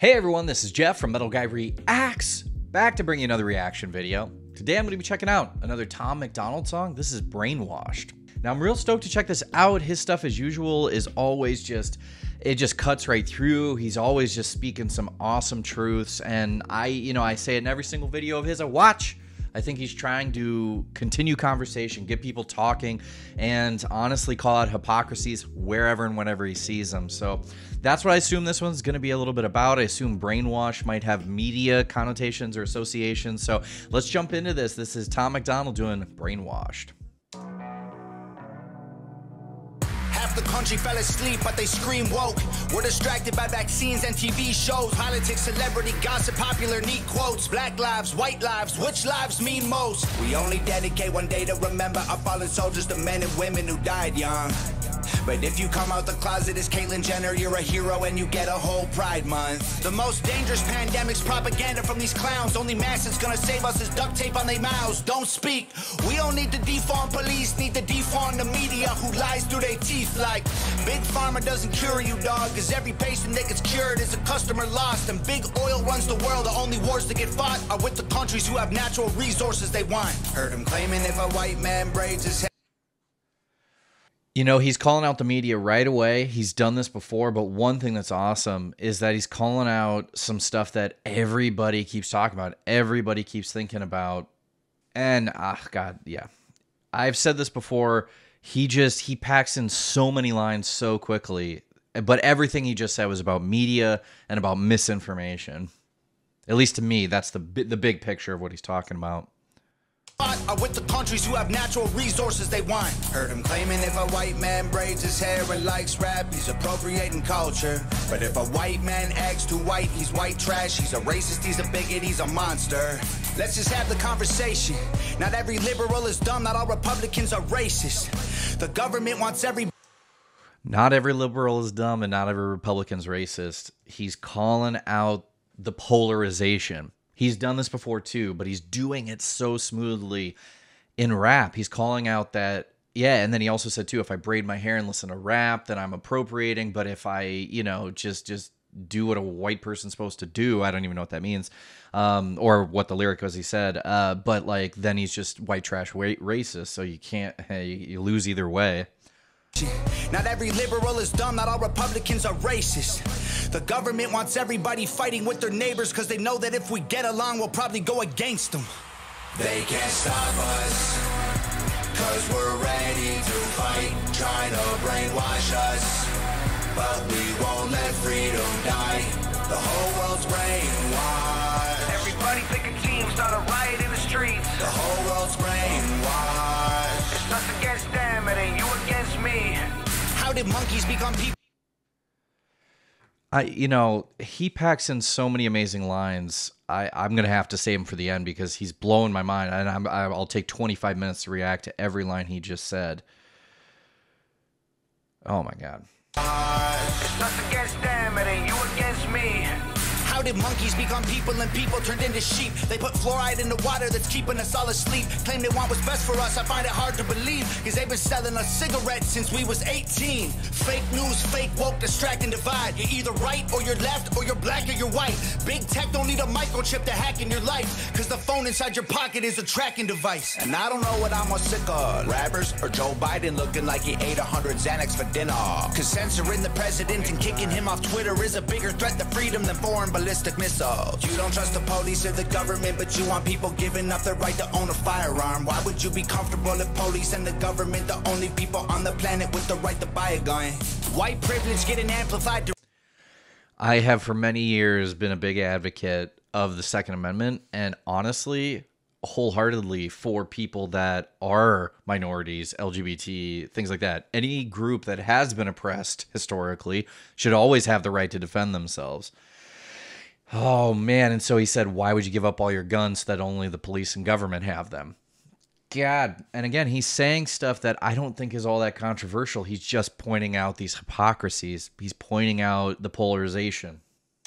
Hey everyone, this is Jeff from Metal Guy Reacts, back to bring you another reaction video. Today I'm going to be checking out another Tom MacDonald song. This is Brainwashed. Now I'm real stoked to check this out. His stuff as usual is always just it just cuts right through. He's always just speaking some awesome truths and I, you know, I say it in every single video of his I watch. I think he's trying to continue conversation, get people talking, and honestly call out hypocrisies wherever and whenever he sees them. So that's what I assume this one's going to be a little bit about. I assume brainwash might have media connotations or associations. So let's jump into this. This is Tom MacDonald doing Brainwashed. Half the country fell asleep, but they scream woke. We're distracted by vaccines and TV shows, politics, celebrity gossip, popular neat quotes. Black lives, white lives, which lives mean most? We only dedicate one day to remember our fallen soldiers, the men and women who died young. But if you come out the closet as Caitlyn Jenner, you're a hero and you get a whole Pride Month. The most dangerous pandemic's propaganda from these clowns. Only mask that's gonna save us is duct tape on their mouths. Don't speak. We don't need to defund police, need to defund the media who lies through their teeth like Big Pharma doesn't cure you, dog, cause every patient that gets cured is a customer lost. And big oil runs the world. The only wars that get fought are with the countries who have natural resources they want. Heard him claiming if a white man braids his head. You know, he's calling out the media right away. He's done this before, but one thing that's awesome is that he's calling out some stuff that everybody keeps talking about, everybody keeps thinking about. And ah, God, yeah. I've said this before. He just he packs in so many lines so quickly, but everything he just said was about media and about misinformation. At least to me, that's the the big picture of what he's talking about are with the countries who have natural resources they want. Heard him claiming if a white man braids his hair and likes rap, he's appropriating culture. But if a white man acts too white, he's white trash, he's a racist, he's a bigot, he's a monster. Let's just have the conversation. Not every liberal is dumb, not all Republicans are racist. The government wants every not every liberal is dumb and not every Republican's racist. He's calling out the polarization. He's done this before too, but he's doing it so smoothly in rap. He's calling out that yeah, and then he also said too, if I braid my hair and listen to rap, then I'm appropriating. But if I, you know, just just do what a white person's supposed to do, I don't even know what that means, um, or what the lyric was. He said, uh, but like then he's just white trash racist, so you can't hey, you lose either way. Not every liberal is dumb, not all Republicans are racist. The government wants everybody fighting with their neighbors because they know that if we get along, we'll probably go against them. They can't stop us, cause we're ready to fight, trying to brainwash us. But we won't let freedom die. The whole world's brainwashed. Everybody pick a team, start a riot in the streets. The whole world's brainwashed. It's us against them, it ain't you against me. How did monkeys become people? I, you know, he packs in so many amazing lines. I, I'm gonna have to save him for the end because he's blowing my mind, and I'm, I'll take 25 minutes to react to every line he just said. Oh my god. It's How did monkeys become people and people turned into sheep? They put fluoride in the water that's keeping us all asleep. Claim they want what's best for us, I find it hard to believe. Cause they've been selling us cigarettes since we was 18. Fake news, fake woke, distract and divide. You're either right or you're left, or you're black or you're white. Big tech don't need a microchip to hack in your life. Cause the phone inside your pocket is a tracking device. And I don't know what I'm more sick of. Rappers or Joe Biden looking like he ate 100 Xanax for dinner. Cause censoring the president and kicking him off Twitter is a bigger threat to freedom than foreign ballistic missiles. You don't trust the police or the government, but you want people giving up their right to own a firearm. Why would you be comfortable if police and the government the only people on the planet with the right to buy a gun? White privilege getting amplified. I have for many years been a big advocate of the Second Amendment, and honestly, wholeheartedly for people that are minorities, LGBT, things like that. Any group that has been oppressed historically should always have the right to defend themselves. Oh man, and so he said, "Why would you give up all your guns so that only the police and government have them?" God, and again, he's saying stuff that I don't think is all that controversial. He's just pointing out these hypocrisies. He's pointing out the polarization.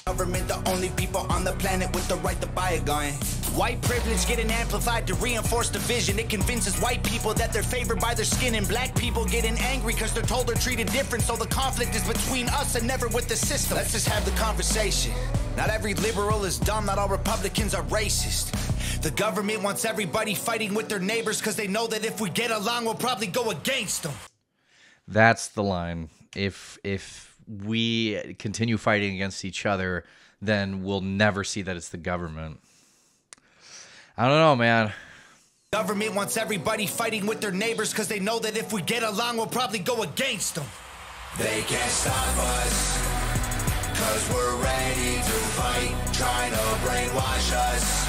Government, the only people on the planet with the right to buy a gun. White privilege getting amplified to reinforce division. It convinces white people that they're favored by their skin, and black people getting angry because they're told they're treated different. So the conflict is between us and never with the system. Let's just have the conversation. Not every liberal is dumb, not all Republicans are racist. The government wants everybody fighting with their neighbors because they know that if we get along, we'll probably go against them. That's the line. If if we continue fighting against each other, then we'll never see that it's the government. I don't know, man. Government wants everybody fighting with their neighbors because they know that if we get along, we'll probably go against them. They can't stop us. Cause we're ready to fight, trying to brainwash us.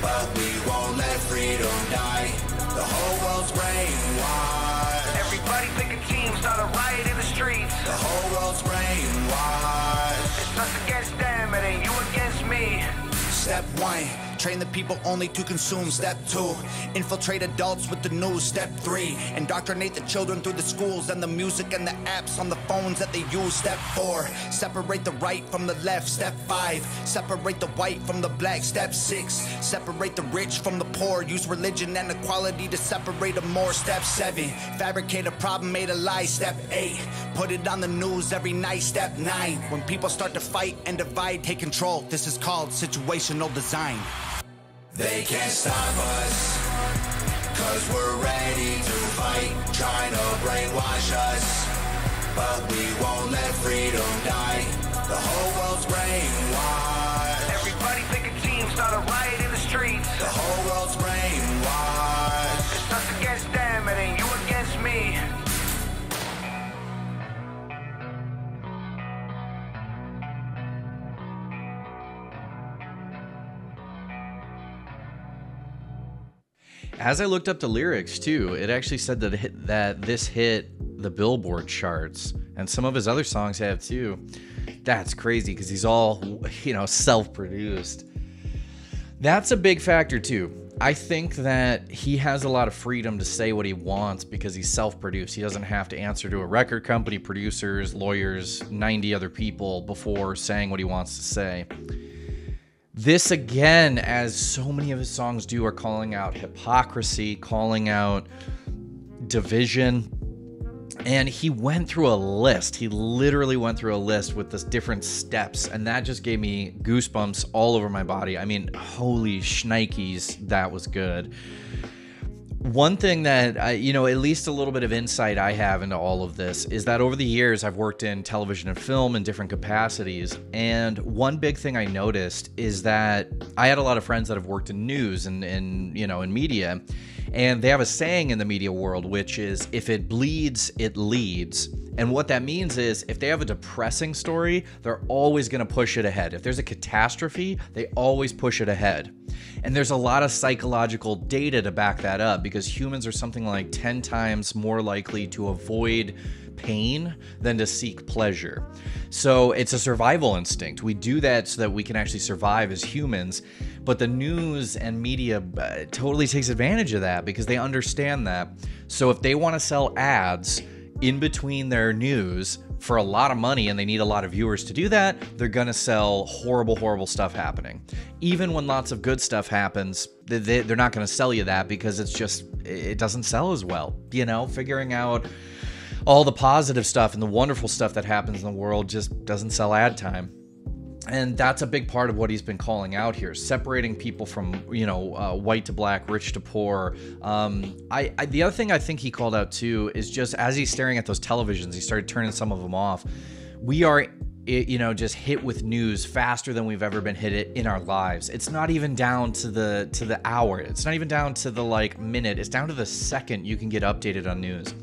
But we won't let freedom die. The whole world's brainwashed. Everybody pick a team, start a riot in the streets. The whole world's brainwashed. It's us against them, it ain't you against me. Step one, train the people only to consume. Step two, infiltrate adults with the news. Step three, indoctrinate the children through the schools and the music and the apps on the phones that they use. Step four, separate the right from the left. Step five, separate the white from the black. Step six, separate the rich from the poor. Use religion and equality to separate them more. Step seven, fabricate a problem, made a lie. Step eight, put it on the news every night. Step nine, when people start to fight and divide, take control. This is called situational design. They can't stop us, cause we're ready to fight, trying to brainwash us. But we won't let freedom die. The whole world's brainwashed. Everybody pick a team, start a riot As I looked up the lyrics too, it actually said that that this hit the Billboard charts, and some of his other songs have too. That's crazy because he's all you know self-produced. That's a big factor too. I think that he has a lot of freedom to say what he wants because he's self-produced. He doesn't have to answer to a record company, producers, lawyers, 90 other people before saying what he wants to say. This again, as so many of his songs do, are calling out hypocrisy, calling out division. And he went through a list. He literally went through a list with this different steps, and that just gave me goosebumps all over my body. I mean, holy shnikes, that was good. One thing that I, you know, at least a little bit of insight I have into all of this is that over the years I've worked in television and film in different capacities, and one big thing I noticed is that I had a lot of friends that have worked in news and, and you know, in media, and they have a saying in the media world which is if it bleeds, it leads. And what that means is if they have a depressing story, they're always going to push it ahead. If there's a catastrophe, they always push it ahead. And there's a lot of psychological data to back that up because humans are something like 10 times more likely to avoid pain than to seek pleasure. So it's a survival instinct. We do that so that we can actually survive as humans. But the news and media uh, totally takes advantage of that because they understand that. So if they want to sell ads, in between their news for a lot of money and they need a lot of viewers to do that, they're going to sell horrible, horrible stuff happening. Even when lots of good stuff happens, they, are not going to sell you that because it's just, it doesn't sell as well. You know, figuring out all the positive stuff and the wonderful stuff that happens in the world just doesn't sell ad time and that's a big part of what he's been calling out here separating people from you know uh, white to black rich to poor. Um, I, I, the other thing i think he called out too is just as he's staring at those televisions he started turning some of them off. We are you know just hit with news faster than we've ever been hit in our lives. It's not even down to the to the hour. It's not even down to the like minute. It's down to the second you can get updated on news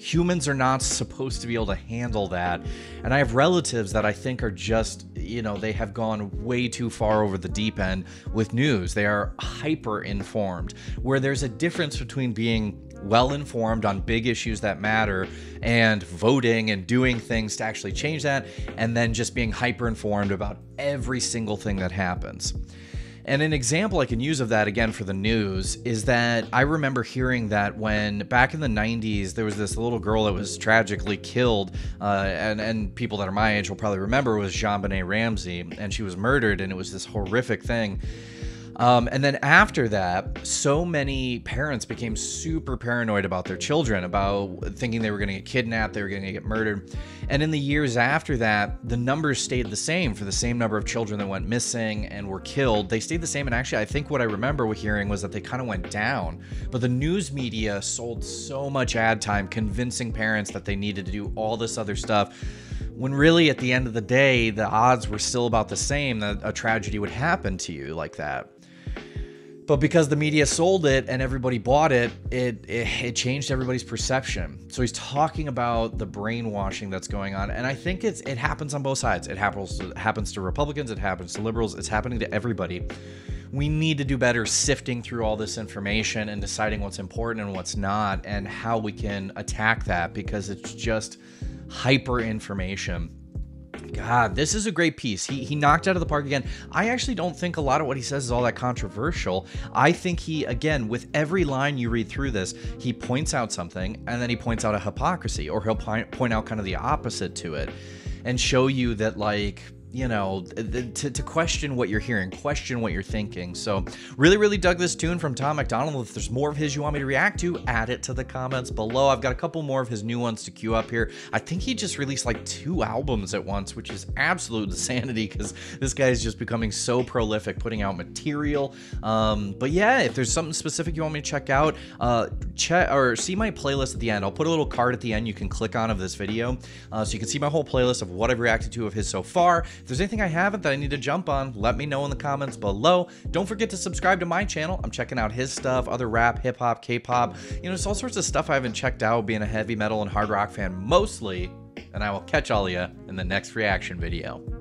humans are not supposed to be able to handle that. And I have relatives that I think are just, you know, they have gone way too far over the deep end with news. They are hyper informed, where there's a difference between being well informed on big issues that matter and voting and doing things to actually change that, and then just being hyper informed about every single thing that happens. And an example I can use of that again for the news is that I remember hearing that when back in the 90s there was this little girl that was tragically killed, uh, and and people that are my age will probably remember was JonBenét Ramsey, and she was murdered, and it was this horrific thing. Um, and then after that, so many parents became super paranoid about their children, about thinking they were going to get kidnapped, they were going to get murdered. And in the years after that, the numbers stayed the same for the same number of children that went missing and were killed. They stayed the same. And actually, I think what I remember hearing was that they kind of went down. But the news media sold so much ad time convincing parents that they needed to do all this other stuff when really at the end of the day the odds were still about the same that a tragedy would happen to you like that but because the media sold it and everybody bought it, it, it, it changed everybody's perception. So he's talking about the brainwashing that's going on, and I think it's it happens on both sides. It happens to, happens to Republicans, it happens to liberals, it's happening to everybody. We need to do better sifting through all this information and deciding what's important and what's not, and how we can attack that because it's just hyper information God, this is a great piece. He he knocked out of the park again. I actually don't think a lot of what he says is all that controversial. I think he again with every line you read through this, he points out something and then he points out a hypocrisy or he'll point out kind of the opposite to it and show you that like you know, to, to question what you're hearing, question what you're thinking. So, really, really dug this tune from Tom MacDonald. If there's more of his you want me to react to, add it to the comments below. I've got a couple more of his new ones to queue up here. I think he just released like two albums at once, which is absolute insanity because this guy is just becoming so prolific, putting out material. Um, but yeah, if there's something specific you want me to check out, uh, check or see my playlist at the end. I'll put a little card at the end you can click on of this video, uh, so you can see my whole playlist of what I've reacted to of his so far. If there's anything I haven't that I need to jump on, let me know in the comments below. Don't forget to subscribe to my channel. I'm checking out his stuff, other rap, hip hop, K-pop. You know, it's all sorts of stuff I haven't checked out being a heavy metal and hard rock fan mostly. And I will catch all of you in the next reaction video.